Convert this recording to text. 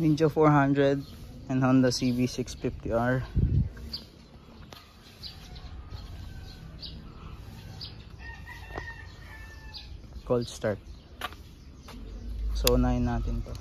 Ninja 400 and Honda CB650R. Cold start. So unahin natin to.